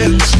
friends